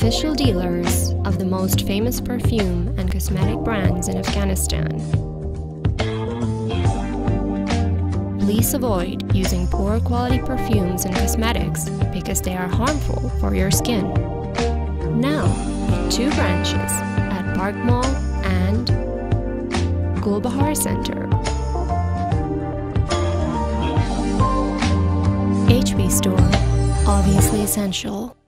official dealers of the most famous perfume and cosmetic brands in Afghanistan. Please avoid using poor quality perfumes and cosmetics because they are harmful for your skin. Now, two branches at Park Mall and Gulbahar Center. HB Store, obviously essential.